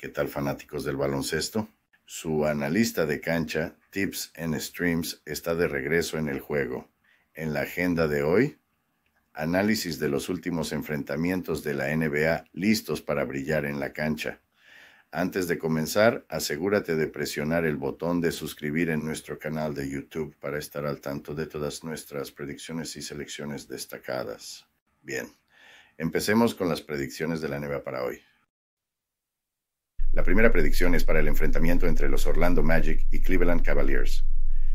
¿Qué tal fanáticos del baloncesto? Su analista de cancha, Tips and Streams, está de regreso en el juego. En la agenda de hoy, análisis de los últimos enfrentamientos de la NBA listos para brillar en la cancha. Antes de comenzar, asegúrate de presionar el botón de suscribir en nuestro canal de YouTube para estar al tanto de todas nuestras predicciones y selecciones destacadas. Bien, empecemos con las predicciones de la NBA para hoy. La primera predicción es para el enfrentamiento entre los Orlando Magic y Cleveland Cavaliers.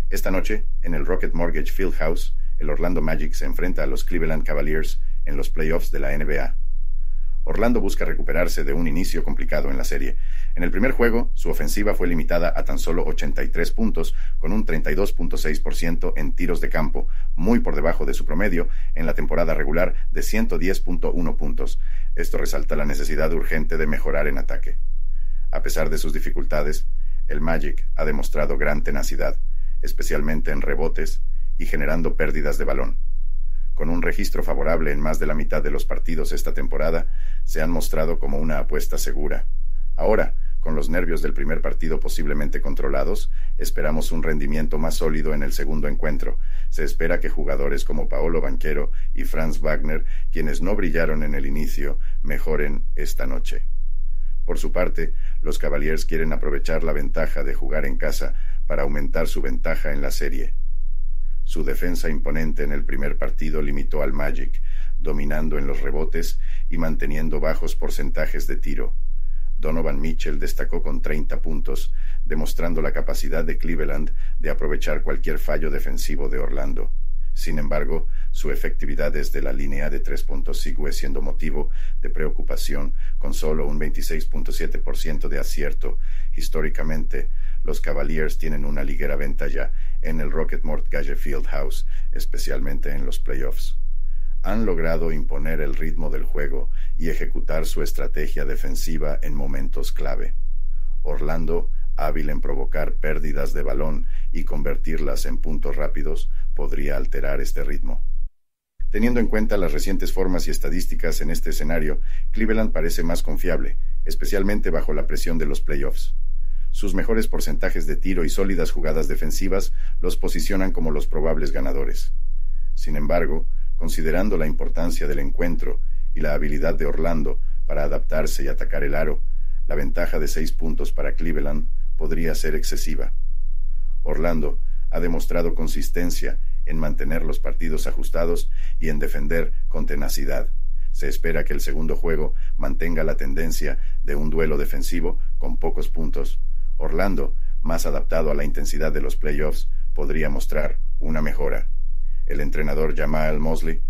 Esta noche, en el Rocket Mortgage Fieldhouse, el Orlando Magic se enfrenta a los Cleveland Cavaliers en los playoffs de la NBA. Orlando busca recuperarse de un inicio complicado en la serie. En el primer juego, su ofensiva fue limitada a tan solo 83 puntos, con un 32.6% en tiros de campo, muy por debajo de su promedio en la temporada regular de 110.1 puntos. Esto resalta la necesidad urgente de mejorar en ataque. A pesar de sus dificultades, el Magic ha demostrado gran tenacidad, especialmente en rebotes y generando pérdidas de balón. Con un registro favorable en más de la mitad de los partidos esta temporada, se han mostrado como una apuesta segura. Ahora, con los nervios del primer partido posiblemente controlados, esperamos un rendimiento más sólido en el segundo encuentro. Se espera que jugadores como Paolo Banquero y Franz Wagner, quienes no brillaron en el inicio, mejoren esta noche. Por su parte, los Cavaliers quieren aprovechar la ventaja de jugar en casa para aumentar su ventaja en la serie. Su defensa imponente en el primer partido limitó al Magic, dominando en los rebotes y manteniendo bajos porcentajes de tiro. Donovan Mitchell destacó con 30 puntos, demostrando la capacidad de Cleveland de aprovechar cualquier fallo defensivo de Orlando. Sin embargo, su efectividad desde la línea de tres puntos sigue siendo motivo de preocupación, con solo un 26.7% de acierto. Históricamente, los Cavaliers tienen una ligera ventaja en el Rocket Mortgage Field House, especialmente en los playoffs. Han logrado imponer el ritmo del juego y ejecutar su estrategia defensiva en momentos clave. Orlando hábil en provocar pérdidas de balón y convertirlas en puntos rápidos, podría alterar este ritmo. Teniendo en cuenta las recientes formas y estadísticas en este escenario, Cleveland parece más confiable, especialmente bajo la presión de los playoffs. Sus mejores porcentajes de tiro y sólidas jugadas defensivas los posicionan como los probables ganadores. Sin embargo, considerando la importancia del encuentro y la habilidad de Orlando para adaptarse y atacar el aro, la ventaja de seis puntos para Cleveland podría ser excesiva. Orlando ha demostrado consistencia en mantener los partidos ajustados y en defender con tenacidad. Se espera que el segundo juego mantenga la tendencia de un duelo defensivo con pocos puntos. Orlando, más adaptado a la intensidad de los playoffs, podría mostrar una mejora. El entrenador Jamal Mosley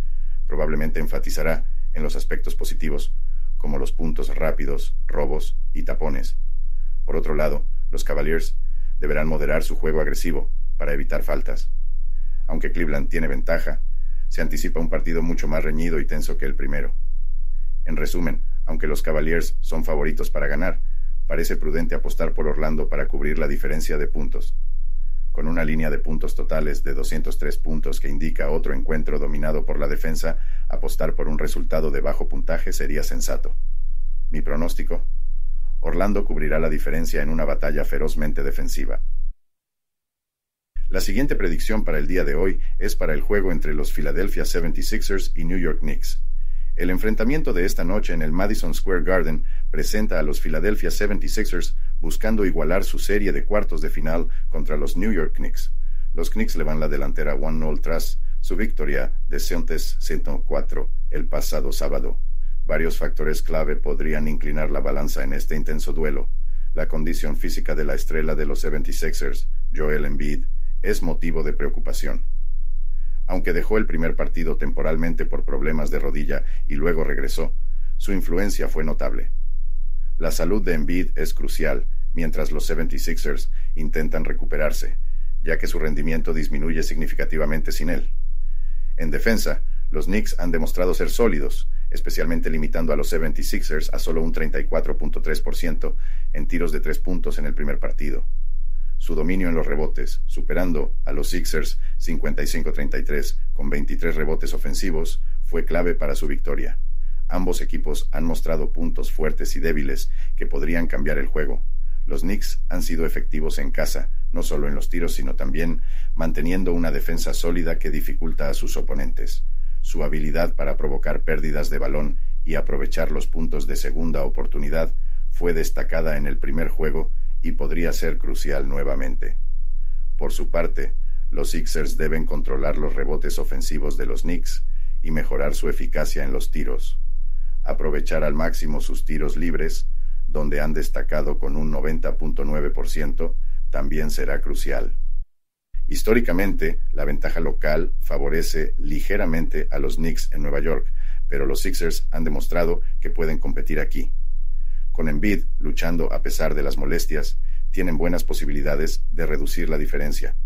probablemente enfatizará en los aspectos positivos, como los puntos rápidos, robos y tapones. Por otro lado, los Cavaliers deberán moderar su juego agresivo para evitar faltas. Aunque Cleveland tiene ventaja, se anticipa un partido mucho más reñido y tenso que el primero. En resumen, aunque los Cavaliers son favoritos para ganar, parece prudente apostar por Orlando para cubrir la diferencia de puntos. Con una línea de puntos totales de 203 puntos que indica otro encuentro dominado por la defensa, apostar por un resultado de bajo puntaje sería sensato. Mi pronóstico, Orlando cubrirá la diferencia en una batalla ferozmente defensiva. La siguiente predicción para el día de hoy es para el juego entre los Philadelphia 76ers y New York Knicks. El enfrentamiento de esta noche en el Madison Square Garden presenta a los Philadelphia 76ers buscando igualar su serie de cuartos de final contra los New York Knicks. Los Knicks le van la delantera one 0 tras su victoria de 104 el pasado sábado. Varios factores clave podrían inclinar la balanza en este intenso duelo. La condición física de la estrella de los 76ers, Joel Embiid, es motivo de preocupación. Aunque dejó el primer partido temporalmente por problemas de rodilla y luego regresó, su influencia fue notable. La salud de Embiid es crucial mientras los 76ers intentan recuperarse, ya que su rendimiento disminuye significativamente sin él. En defensa, los Knicks han demostrado ser sólidos, especialmente limitando a los 76ers a solo un 34.3% en tiros de tres puntos en el primer partido. Su dominio en los rebotes, superando a los Sixers 55-33 con 23 rebotes ofensivos, fue clave para su victoria. Ambos equipos han mostrado puntos fuertes y débiles que podrían cambiar el juego. Los Knicks han sido efectivos en casa, no solo en los tiros, sino también manteniendo una defensa sólida que dificulta a sus oponentes. Su habilidad para provocar pérdidas de balón y aprovechar los puntos de segunda oportunidad fue destacada en el primer juego y podría ser crucial nuevamente. Por su parte, los Sixers deben controlar los rebotes ofensivos de los Knicks y mejorar su eficacia en los tiros. Aprovechar al máximo sus tiros libres, donde han destacado con un 90.9%, también será crucial. Históricamente, la ventaja local favorece ligeramente a los Knicks en Nueva York, pero los Sixers han demostrado que pueden competir aquí. Con Embiid luchando a pesar de las molestias, tienen buenas posibilidades de reducir la diferencia.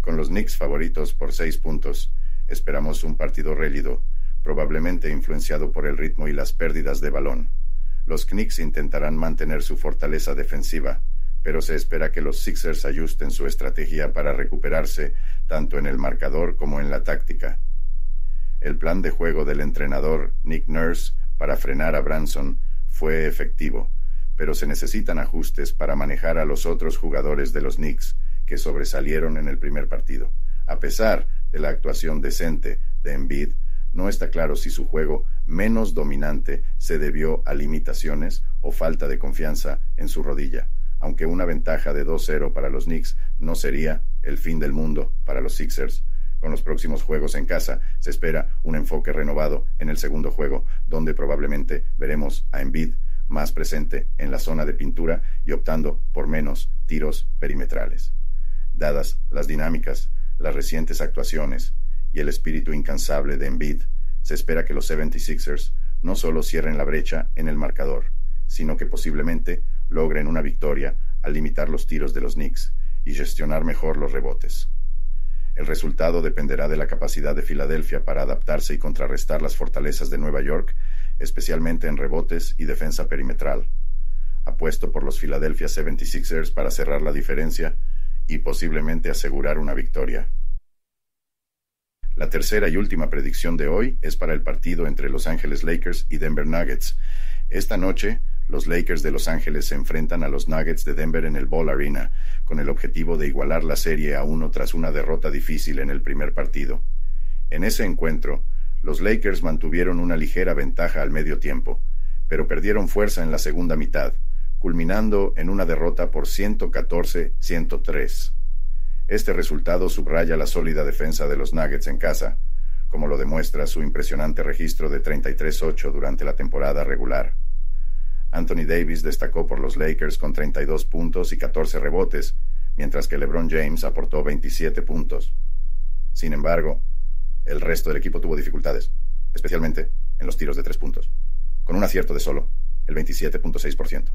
Con los Knicks favoritos por seis puntos, esperamos un partido rélido, probablemente influenciado por el ritmo y las pérdidas de balón. Los Knicks intentarán mantener su fortaleza defensiva, pero se espera que los Sixers ajusten su estrategia para recuperarse tanto en el marcador como en la táctica. El plan de juego del entrenador Nick Nurse para frenar a Branson fue efectivo, pero se necesitan ajustes para manejar a los otros jugadores de los Knicks que sobresalieron en el primer partido. A pesar de la actuación decente de Embiid, no está claro si su juego menos dominante se debió a limitaciones o falta de confianza en su rodilla, aunque una ventaja de 2-0 para los Knicks no sería el fin del mundo para los Sixers. Con los próximos juegos en casa se espera un enfoque renovado en el segundo juego, donde probablemente veremos a Embiid más presente en la zona de pintura y optando por menos tiros perimetrales. Dadas las dinámicas, las recientes actuaciones y el espíritu incansable de Embiid, se espera que los 76ers no solo cierren la brecha en el marcador, sino que posiblemente logren una victoria al limitar los tiros de los Knicks y gestionar mejor los rebotes. El resultado dependerá de la capacidad de Filadelfia para adaptarse y contrarrestar las fortalezas de Nueva York, especialmente en rebotes y defensa perimetral. Apuesto por los Philadelphia 76ers para cerrar la diferencia y posiblemente asegurar una victoria. La tercera y última predicción de hoy es para el partido entre Los Ángeles Lakers y Denver Nuggets. Esta noche, los Lakers de Los Ángeles se enfrentan a los Nuggets de Denver en el Ball Arena, con el objetivo de igualar la serie a uno tras una derrota difícil en el primer partido. En ese encuentro, los Lakers mantuvieron una ligera ventaja al medio tiempo, pero perdieron fuerza en la segunda mitad, culminando en una derrota por 114-103. Este resultado subraya la sólida defensa de los Nuggets en casa, como lo demuestra su impresionante registro de 33-8 durante la temporada regular. Anthony Davis destacó por los Lakers con 32 puntos y 14 rebotes, mientras que LeBron James aportó 27 puntos. Sin embargo, el resto del equipo tuvo dificultades, especialmente en los tiros de tres puntos, con un acierto de solo el 27.6%.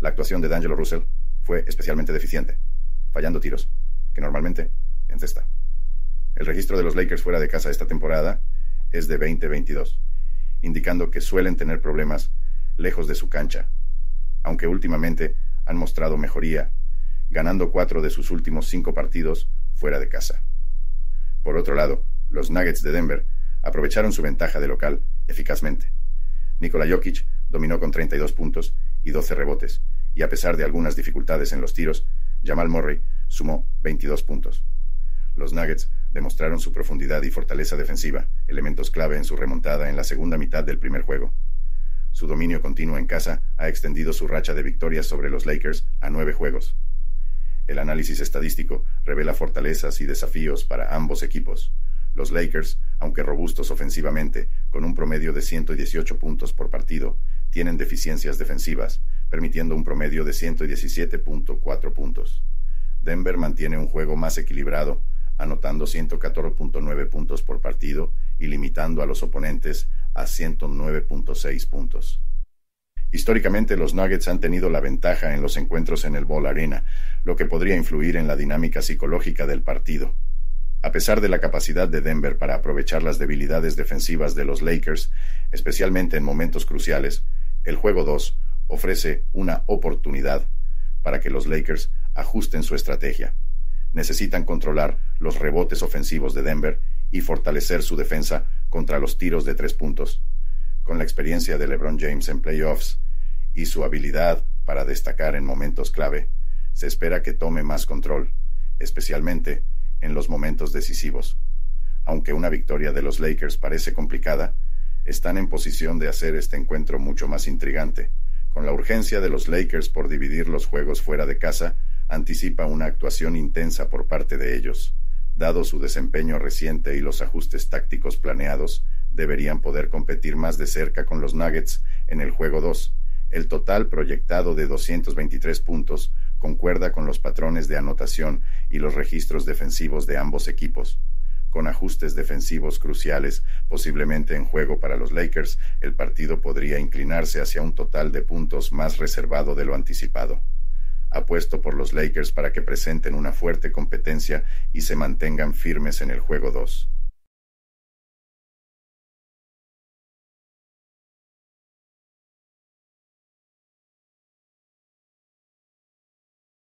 La actuación de D'Angelo Russell fue especialmente deficiente, fallando tiros que normalmente encesta. El registro de los Lakers fuera de casa esta temporada es de 20-22, indicando que suelen tener problemas lejos de su cancha, aunque últimamente han mostrado mejoría, ganando cuatro de sus últimos cinco partidos fuera de casa. Por otro lado, los Nuggets de Denver aprovecharon su ventaja de local eficazmente. Nikola Jokic dominó con 32 puntos y 12 rebotes, y a pesar de algunas dificultades en los tiros, Jamal Murray sumó 22 puntos. Los Nuggets demostraron su profundidad y fortaleza defensiva, elementos clave en su remontada en la segunda mitad del primer juego. Su dominio continuo en casa ha extendido su racha de victorias sobre los Lakers a nueve juegos. El análisis estadístico revela fortalezas y desafíos para ambos equipos. Los Lakers, aunque robustos ofensivamente, con un promedio de 118 puntos por partido, tienen deficiencias defensivas, permitiendo un promedio de 117.4 puntos. Denver mantiene un juego más equilibrado, anotando 114.9 puntos por partido y limitando a los oponentes a 109.6 puntos. Históricamente los Nuggets han tenido la ventaja en los encuentros en el Ball Arena, lo que podría influir en la dinámica psicológica del partido. A pesar de la capacidad de Denver para aprovechar las debilidades defensivas de los Lakers, especialmente en momentos cruciales, el juego 2 ofrece una oportunidad para que los Lakers ajusten su estrategia. Necesitan controlar los rebotes ofensivos de Denver y fortalecer su defensa contra los tiros de tres puntos. Con la experiencia de LeBron James en playoffs y su habilidad para destacar en momentos clave, se espera que tome más control, especialmente en los momentos decisivos. Aunque una victoria de los Lakers parece complicada, están en posición de hacer este encuentro mucho más intrigante. Con la urgencia de los Lakers por dividir los juegos fuera de casa, anticipa una actuación intensa por parte de ellos. Dado su desempeño reciente y los ajustes tácticos planeados, deberían poder competir más de cerca con los Nuggets en el juego 2. El total proyectado de 223 puntos concuerda con los patrones de anotación y los registros defensivos de ambos equipos. Con ajustes defensivos cruciales, posiblemente en juego para los Lakers, el partido podría inclinarse hacia un total de puntos más reservado de lo anticipado apuesto por los Lakers para que presenten una fuerte competencia y se mantengan firmes en el juego 2.